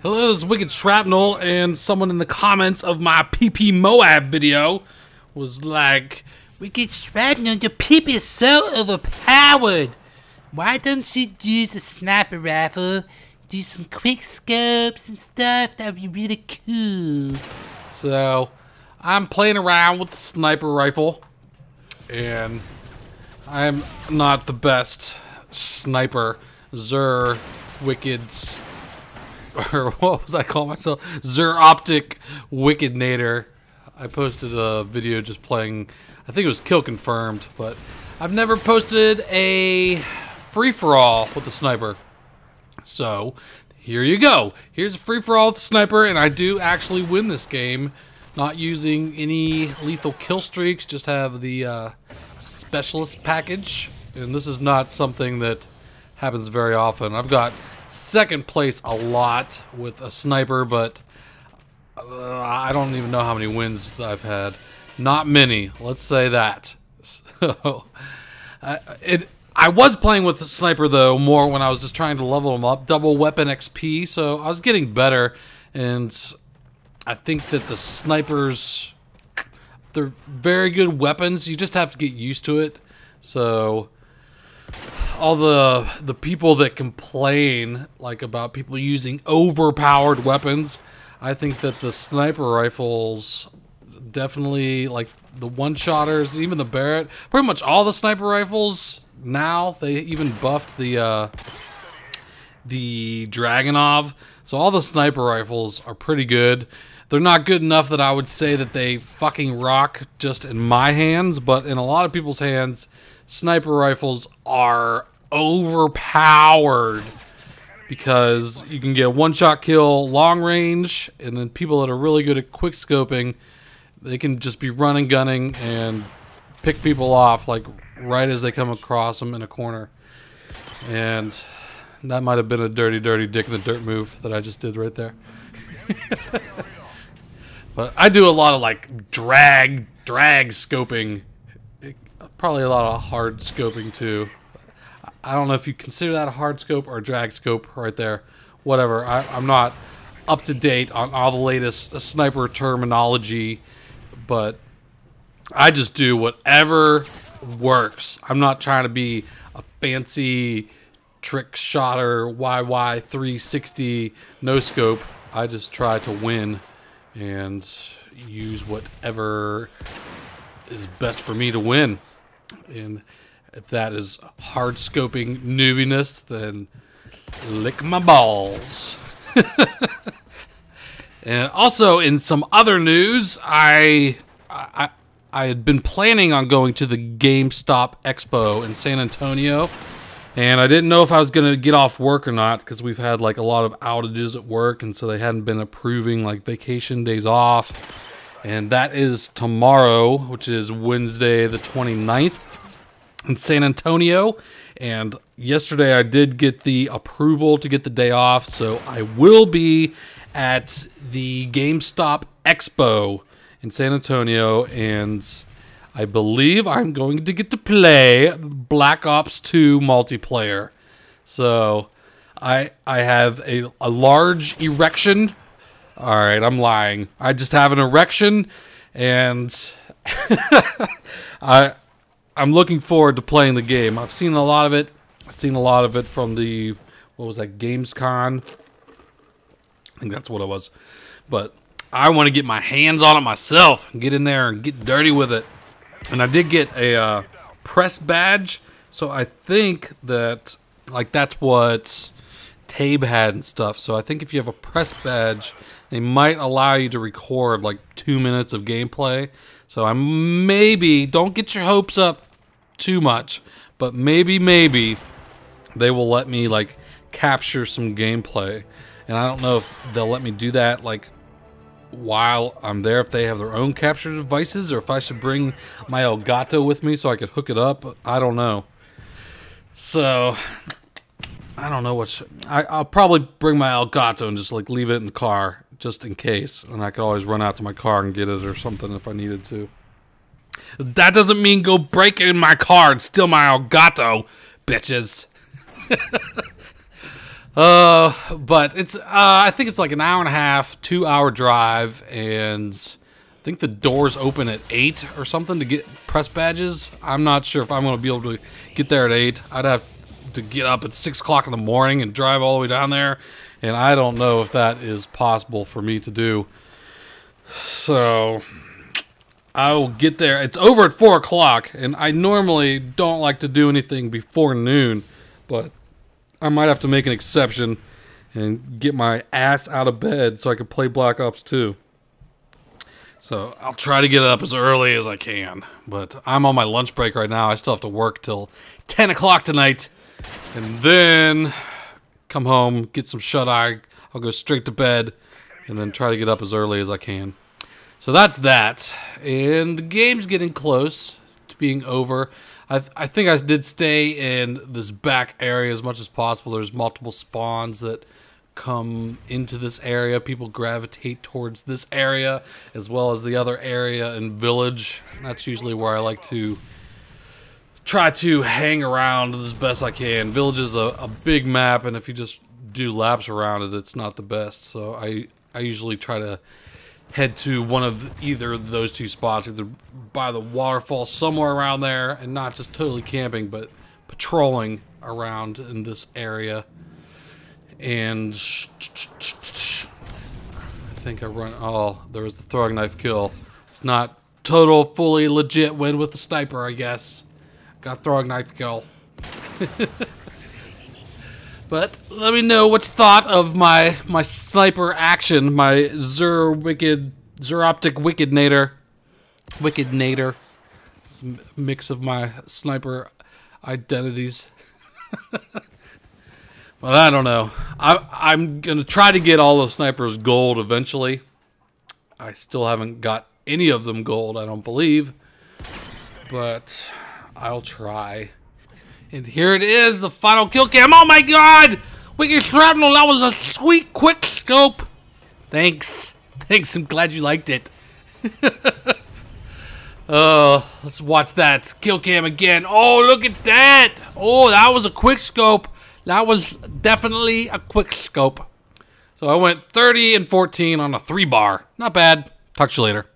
Hello, this is Wicked Shrapnel, and someone in the comments of my PP Moab video was like, Wicked Shrapnel, your PP is so overpowered. Why don't you use a sniper rifle? Do some quick scopes and stuff. That would be really cool. So, I'm playing around with the sniper rifle, and I'm not the best sniper. Zer Wicked or what was I calling myself? Zer Optic Wickednator. I posted a video just playing, I think it was Kill Confirmed, but I've never posted a free-for-all with the sniper. So, here you go. Here's a free-for-all with the sniper, and I do actually win this game. Not using any lethal kill streaks, just have the uh, specialist package. And this is not something that happens very often. I've got second place a lot with a sniper, but uh, I don't even know how many wins I've had. Not many, let's say that. So, uh, it. I was playing with the sniper though more when I was just trying to level them up, double weapon XP. So I was getting better, and I think that the snipers, they're very good weapons. You just have to get used to it. So all the the people that complain like about people using overpowered weapons, I think that the sniper rifles definitely like the one-shotters, even the Barrett, pretty much all the sniper rifles now they even buffed the uh the Dragunov. So all the sniper rifles are pretty good. They're not good enough that I would say that they fucking rock just in my hands, but in a lot of people's hands, sniper rifles are overpowered because you can get one shot kill long range and then people that are really good at quick scoping they can just be running gunning and pick people off like right as they come across them in a corner. And that might have been a dirty dirty dick in the dirt move that I just did right there but I do a lot of like drag drag scoping probably a lot of hard scoping too. I don't know if you consider that a hard scope or a drag scope right there. Whatever. I, am not up to date on all the latest sniper terminology, but I just do whatever works. I'm not trying to be a fancy trick shotter YY 360 no scope. I just try to win and use whatever is best for me to win. And if that is hard scoping newbiness, then lick my balls. and also, in some other news, I, I I had been planning on going to the GameStop Expo in San Antonio, and I didn't know if I was gonna get off work or not because we've had like a lot of outages at work, and so they hadn't been approving like vacation days off. And that is tomorrow, which is Wednesday the 29th in San Antonio. And yesterday I did get the approval to get the day off, so I will be at the GameStop Expo in San Antonio, and I believe I'm going to get to play Black Ops 2 multiplayer. So I I have a, a large erection. All right, I'm lying. I just have an erection, and I I'm looking forward to playing the game. I've seen a lot of it. I've seen a lot of it from the what was that Gamescom. I think that's what it was. But I want to get my hands on it myself and get in there and get dirty with it. And I did get a uh, press badge, so I think that like that's what Tabe had and stuff. So I think if you have a press badge, they might allow you to record like two minutes of gameplay. So I maybe don't get your hopes up too much, but maybe, maybe they will let me like capture some gameplay. And I don't know if they'll let me do that like while I'm there if they have their own capture devices or if I should bring my Elgato with me so I could hook it up. I don't know. So I don't know what I, will probably bring my Elgato and just like leave it in the car just in case, and I could always run out to my car and get it or something if I needed to. That doesn't mean go break in my car and steal my Elgato, bitches. Uh, but it's uh, I think it's like an hour and a half, two hour drive, and I think the doors open at eight or something to get press badges. I'm not sure if I'm gonna be able to get there at eight. I'd have to get up at six o'clock in the morning and drive all the way down there, and I don't know if that is possible for me to do. So I will get there. It's over at four o'clock, and I normally don't like to do anything before noon, but I might have to make an exception and get my ass out of bed so I can play Black Ops 2. So I'll try to get up as early as I can, but I'm on my lunch break right now. I still have to work till 10 o'clock tonight, and then come home, get some shut eye. I'll go straight to bed, and then try to get up as early as I can. So that's that. And the game's getting close to being over. I, th- I think I did stay in this back area as much as possible. There's multiple spawns that come into this area. People gravitate towards this area as well as the other area and village. That's usually where I like to try to hang around as best I can. Village is a, a big map, and if you just do laps around it, it's not the best. So I I usually try to head to one of either of those two spots, either by the waterfall somewhere around there, and not just totally camping, but patrolling around in this area. And I think I run. Oh, there was the throwing knife kill. It's not total, fully legit win with the sniper, I guess. Got throwing knife kill. But let me know what you thought of my my sniper action, my Zur Wicked Zur Optic Wicked Nader. Wicked Nader. Mix of my sniper identities. well, I don't know. I I'm gonna try to get all the snipers gold eventually. I still haven't got any of them gold, I don't believe. But I'll try. And here it is, the final kill cam. Oh my god! Wicked Shrapnel, that was a sweet quick scope. Thanks. Thanks, I'm glad you liked it. uh, let's watch that kill cam again. Oh, look at that! Oh, that was a quick scope. That was definitely a quick scope. So I went 30 and 14 on a three bar. Not bad. Talk to you later.